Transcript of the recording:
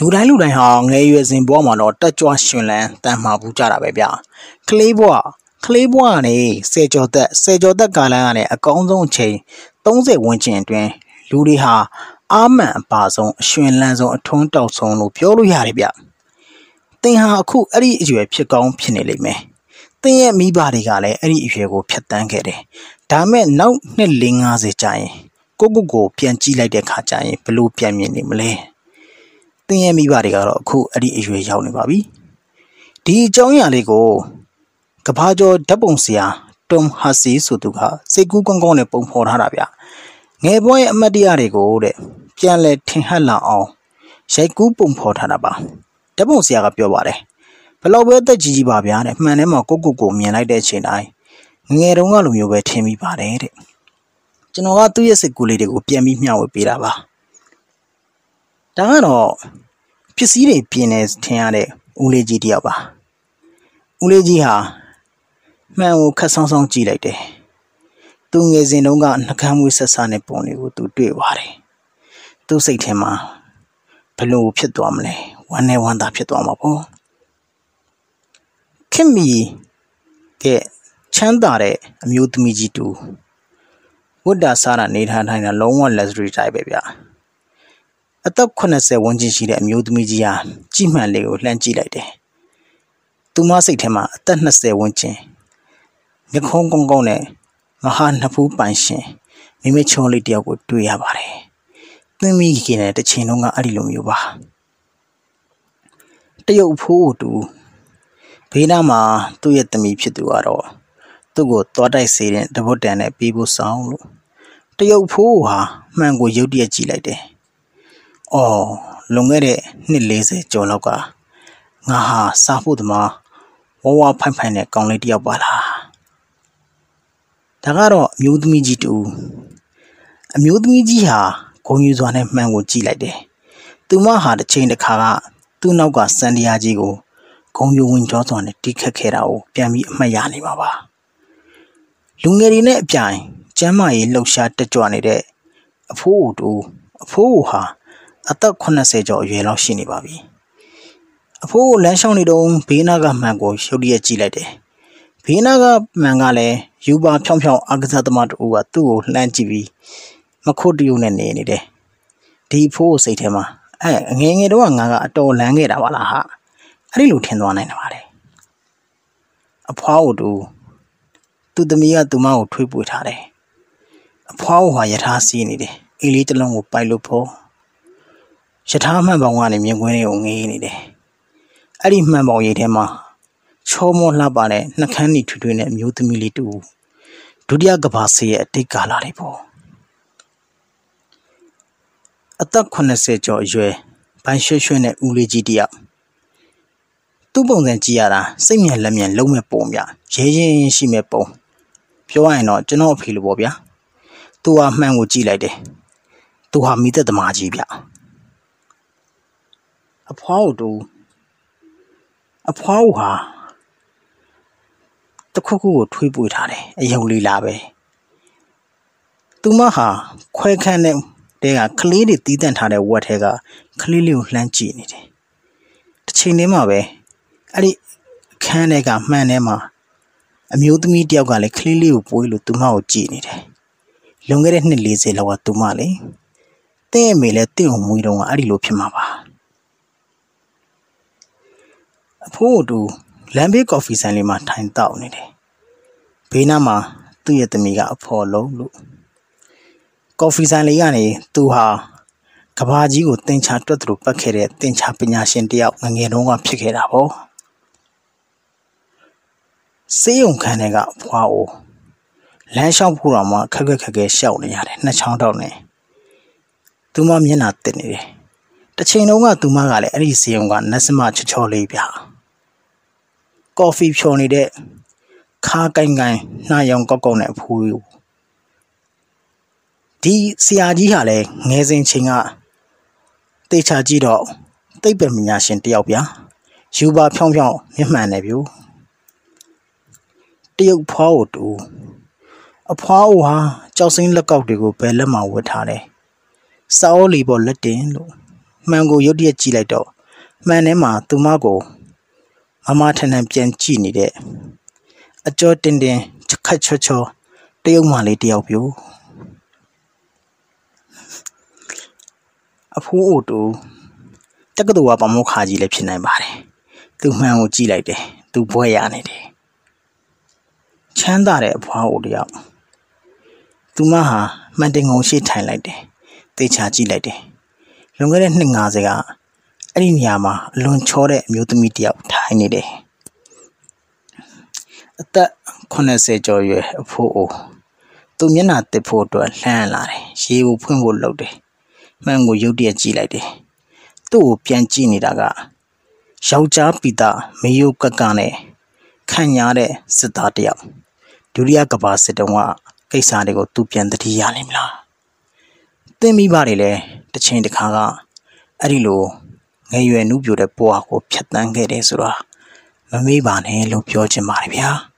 လူတိုင်းလူတိုင်းဟာငယ်ရွယ်စဉ်ဘဝမှာတော့တက်ကြွရှင်လန်းတန်မာဘူးကြတာပဲဗျကလေးဘဝကလေးဘဝကနေဆယ်ကျော်သက်ဆယ်ကျော်သက်ကာလကနေအကောင်းဆုံးအချိန်30ဝန်းကျင်အတွင်းလူတွေဟာအာမန်အပါဆုံးအရှင်လန်းဆုံးအထွန်းတောက်ဆုံးလို့ပြောလို့ရတယ်ဗျသင်ဟာအခုအဲ့ဒီအရွယ်ဖြစ်ကောင်းဖြစ်နေလိမ့်မယ်သင်ရဲ့မိဘတွေကလည်းအဲ့ဒီအရွယ်ကိုဖြတ်တန်းခဲ့တယ်ဒါမဲ့နောက်နှစ်50ကြာရင်ကိုကိုကိုပြန်ကြည့်လိုက်တဲ့ခါကျရင်ဘလို့ပြန်မြင်နေမလဲ သင်ရဲ့မိဘတွေကတော့အခုအဲ့ဒီအရွယ်ရောက်နေပါပြီဒီအကြောင်းအရာလေးကိုကဘာကျော်ဓာတ်ပုံဆရာတွမ်ဟာစီဆိုသူကစိတ်ကူးကောင်းကောင်းနဲ့ပုံဖော်ထားတာဗျငယ်ဘွားရဲ့အမတ်တရားတွေကိုတဲ့ပြန်လဲထင်ဟပ်လာအောင်ရိုက်ကူးပုံဖော်ထားတာပါဓာတ်ပုံဆရာကပြောပါတယ်ဘလောက်ပဲအသက်ကြီးကြီးပါဗျာတဲ့မှန်ထဲမှာကိုကိုကိုမြင်လိုက်တဲ့အချိန်တိုင်းငယ်တုန်းကလိုမျိုးပဲထင်မိပါတယ်တဲ့ကျွန်တော်ကသူ့ရဲ့စိတ်ကူးလေးတွေကိုပြန်ပြီးမျှဝေပေးတာပါ ဒါကတော့ပစ္စည်းတွေပြင်းနေထင်ရတဲ့ဦးလေးကြီးတယောက်ပါဦးလေးကြီးဟာမှန်ကိုခက်ဆောင်းဆောင်းကြည့်လိုက်တယ်သူငယ်စဉ်တုန်းကနှကမ်းမွေးဆက်ဆာနဲ့ပုံတွေကိုသူတွေ့ပါတယ်သူ့စိတ်ထဲမှာဘလို့ဖြစ်သွားမလဲဝမ်းနဲ့ဝမ်းသာဖြစ်သွားမှာပေါ့ခင်မီကချမ်းသာတဲ့အမျိုးသမီးကြီးတူဝတ်တာစားတာနေထားတိုင်းတာလုံးဝ luxury type ပဲဗျ အသက်80ဝန်းကျင်ရှိတဲ့အမျိုးသမီးကြီးဟာကြည့်မှန်လေးကိုလှမ်းကြည့်လိုက်တယ်သူမစိတ်ထဲမှာအသက်20ဝန်းကျင်မျက်ခုံးကောင်းကောင်းနဲ့မဟာနှစ်ဖူးပိုင်ရှင်မိမချုံလေးတယောက်ကိုတွေ့ရပါတယ်။သင်မိခင်နဲ့တစ်ချိန်လုံးကအဲ့ဒီလိုမျိုးပါ။တရုတ်ဖိုးတူဘေးနားမှာသူ့ရဲ့သမီးဖြစ်သူကတော့သူ့ကိုသွားတိုက်စေတဲ့တပုတ်တန်နဲ့ပြီးဖို့ဆောင်လို့တရုတ်ဖိုးဟာမှန်ကိုရုတ်တရက်ကြည့်လိုက်တယ်။ အော်လွန်ခဲ့တဲ့နှစ်40ကျော်လောက်ကငါဟာစားဖို့သမားဝဝဖိုင်ဖိုင်နဲ့ကောင်းလေးတယောက်ပါလားဒါကတော့အမျိုးသမီးကြီးတူအမျိုးသမီးကြီးဟာဂုံယူစွာနဲ့မှန်ကိုကြည့်လိုက်တယ်သူမဟာတစ်ချိန်တစ်ခါကသူ့နောက်ကစန်ဒီယာကြီးကိုဂုံယူဝင်ကြောစွာနဲ့တိခတ်ခဲ့တာကိုပြန်ပြီးအမှတ်ရနေပါပါလူငယ်တွေနဲ့အပြိုင်ကျမ်းမာရေးလှုပ်ရှားတက်ကြွနေတဲ့အဖိုးတူအဖိုးဟာ အသက်80ကျော်အရွယ်လောက်ရှိနေပါပြီအဖိုးကိုလမ်းလျှောက်နေတော့ဘေးနားကမှန်ကိုရုတ်တရက်ကြည့်လိုက်တယ်။ဘေးနားကမှန်ကလည်းယူပါဖြောင်းဖြောင်းအကစားသမားတူကသူ့ကိုလှမ်းကြည့်ပြီးမခုတ်တရုံနဲ့နေနေတယ်။ဒီဖိုးကိုစိတ်ထဲမှာအဲငယ်ငယ်တော့ငါကအတော်လန်းခဲ့တာပါလားဟာ။အဲ့ဒီလိုထင်သွားနိုင်တယ်ပါလေ။အဖွားကိုတူသူ့သမီးကသူမကိုထွေးပွေထားတယ်။အဖွားကိုဟာယထာစီးနေတယ်။အေးလေးတစ်လုံးကိုပိုက်လို့ဖို့ ယထာမှန်ပေါင်းကနေမြင်ကွင်းလေးကိုငေးနေတယ်။အဲ့ဒီမှန်ပေါင်ရိပ်ထဲမှာချောမောလှပတဲ့နှကန်းနီထွေထွေနဲ့အမျိုးသမီးလေးတူဒုတိယကဘာဆေးရဲ့အတိတ်ကာလတွေပေါ့အသက်80ကျော်အရွယ်ဘိုင်ရွှဲရွှဲနဲ့ဦးလေးကြီးတယောက်သူ့ပုံစံကြည့်ရတာစိတ်မြန်လက်မြန်လုံးမဲ့ပုံဗျရဲရင်ရှိမဲ့ပုံပြောရရင်တော့ကျွန်တော်အဖေလိုပေါ့ဗျာသူဟာမှန်ကိုကြည့်လိုက်တယ်သူဟာမိသက်သမားကြီးဗျ အဖွားတို့အဖွားဦးဟာတခုခုကိုထွေးပွေထားတယ်အယုံလေးလာပဲသူမဟာခွဲခန့်တဲ့တဲကကလေးတွေတီးတန့်ထားတဲ့ဝက်ထဲကကလေးလေးကိုလှမ်းကြည့်နေတယ်တစ်ချိန်တည်းမှာပဲအဲ့ဒီအခန်းထဲကမှန်ထဲမှာအမျိုးသမီးတယောက်ကလည်းကလေးလေးကိုပွေးလို့သူမကိုကြည့်နေတယ်လွန်ခဲ့တဲ့နှစ်40လောက်ကသူမလေတဲ့အမေလည်းတင့်ကိုမွေးတော့အဲ့ဒီလိုဖြစ်မှာပါ အဖိုးတူလမ်းဘေးကော်ဖီဆိုင်လေးမှာထိုင်တောက်နေတယ်ဘေးနားမှာသူ့ရဲ့သမီးကအဖော်လုံးလို့ကော်ဖီဆိုင်လေးကနေသူဟာကဘာကြီးကိုတင်ချတွက်သူပတ်ခဲ့တဲ့တင်ချပညာရှင်တယောက်ငငယ်တုန်းကဖြစ်ခဲ့တာပေါ့စေးုံခန်းတွေကဖွားအိုလမ်းလျှောက်ဖို့တော့မှခက်ခက်ခက်ခဲရှောက်နေရတယ်နှစ်ချောင်းတော့နေသူမမျက်နှာတက်နေတယ်တစ်ချိန်လုံးကသူမကလည်းအဲ့ဒီစေးုံကနတ်စမချောချောလေးပြ ကော်ဖီဖြော်နေတဲ့ခါကိုင်ကိုင်နှာရောင်ကောက်ကောက်နဲ့အဖိုးယူဒီဆရာကြီးဟာလည်းငယ်စဉ်ချိန်ကတေချာကြည့်တော့သိပ္ပံပညာရှင်တယောက်ဗျာယူပါဖြောင်းဖြောင်းမျက်မှန်တယ်ဗျိုတရုတ်ဖွားကိုတူအဖွားဟာကြောက်စိမ့်လက်ကောက်တွေကိုဘယ်လက်မှာဝတ်ထားတယ်စာအိုးလီပေါ်လက်တင်လို့မှန်ကိုရုတ်တရက်ကြည့်လိုက်တော့မှန်ထဲမှာသူမကို မမထန်ထန်ပြန်ကြည့်နေတဲ့အကျော်တင်တင်ချက်ခတ်ချောချောတရုတ်မလေးတယောက်ပြိုအဖိုးအိုတူတက္ကသိုလ်ကပမောက္ခကြီးလည်းဖြစ်နိုင်ပါတယ်သူမှန်ကိုကြည့်လိုက်တယ်သူဘွဲရနေတယ်ချမ်းသာတဲ့အဖွားအိုတယောက်သူမဟာမှန်တင်ငုံရှိထိုင်လိုက်တယ်သေချာကြည့်လိုက်တယ်လွန်ခဲ့တဲ့နှစ်90က အဲ့ဒီနေရာမှာအလွန်ချောတဲ့အမျိုးသမီးတယောက်ထိုင်နေတယ်အသက်80ကျော်ရွယ်အဖိုးအိုသူမျက်နှာတစ်ဖို့အတွက်လှမ်းလာတယ်ရေကိုဖွင့်ဖို့လုပ်တယ်မှန်ကိုရုတ်တရက်ကြည့်လိုက်တယ်သူ့ကိုပြန်ကြည့်နေတာကယောက်ျားပိတာမေယုကကနဲ့ခံညာတဲ့စစ်သားတယောက်ဒုတိယကဘာစစ်တုံးကကိစ္စတွေကိုသူပြန်တတိရနိုင်မလားသင်မိပါတယ်လေတစ်ချိန်တစ်ခါကအဲ့ဒီလို ငယ်ရွယ်နှူးပြိုတဲ့ဘဝကိုဖျက်ဆီးခဲ့တယ်ဆိုတာမမေ့ပါနဲ့လို့ပြောချင်ပါတယ်ဗျာ။